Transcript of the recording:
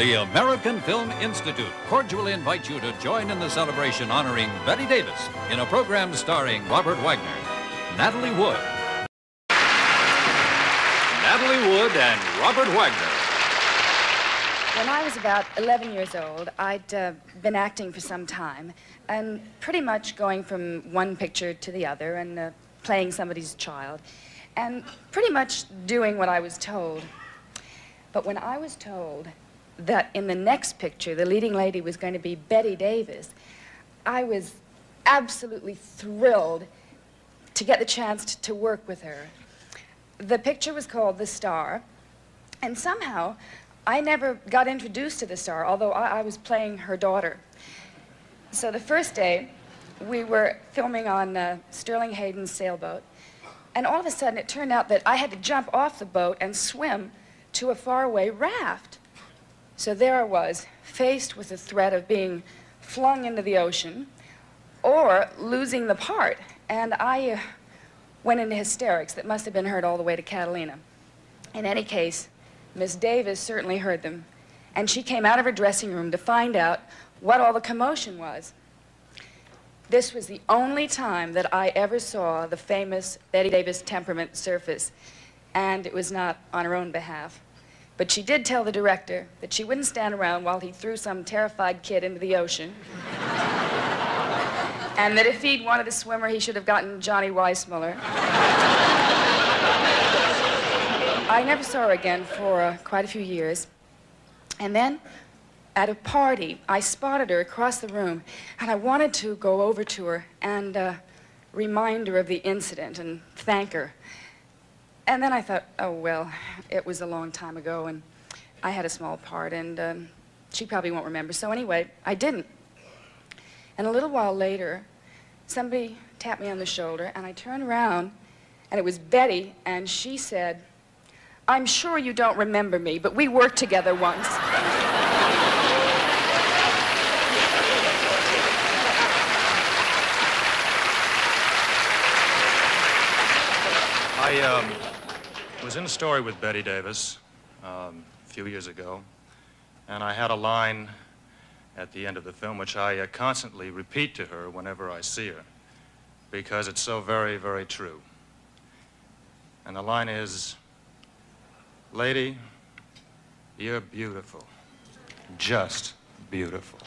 The American Film Institute cordially invites you to join in the celebration honoring Bette Davis in a program starring Robert Wagner, Natalie Wood, Natalie Wood and Robert Wagner. When I was about 11 years old, I'd uh, been acting for some time and pretty much going from one picture to the other and uh, playing somebody's child and pretty much doing what I was told. But when I was told that in the next picture, the leading lady was going to be Bette Davis, I was absolutely thrilled to get the chance to, work with her. The picture was called The Star, and somehow I never got introduced to the star, although I, I was playing her daughter. So the first day, we were filming on uh, Sterling Hayden's sailboat, and all of a sudden it turned out that I had to jump off the boat and swim to a faraway raft. So there I was, faced with the threat of being flung into the ocean or losing the part. And I uh, went into hysterics that must have been heard all the way to Catalina. In any case, Miss Davis certainly heard them, and she came out of her dressing room to find out what all the commotion was. This was the only time that I ever saw the famous Bette Davis temperament surface, and it was not on her own behalf. But she did tell the director that she wouldn't stand around while he threw some terrified kid into the ocean. and that if he'd wanted a swimmer, he should have gotten Johnny Weissmuller. I never saw her again for uh, quite a few years. And then, at a party, I spotted her across the room, and I wanted to go over to her and uh, remind her of the incident and thank her. And then I thought, oh, well, it was a long time ago, and I had a small part, and um, she probably won't remember. So anyway, I didn't. And a little while later, somebody tapped me on the shoulder, and I turned around, and it was Bette, and she said, I'm sure you don't remember me, but we worked together once. I um, was in a story with Bette Davis um, a few years ago, and I had a line at the end of the film which I uh, constantly repeat to her whenever I see her because it's so very, very true. And the line is, Lady, you're beautiful. Just beautiful.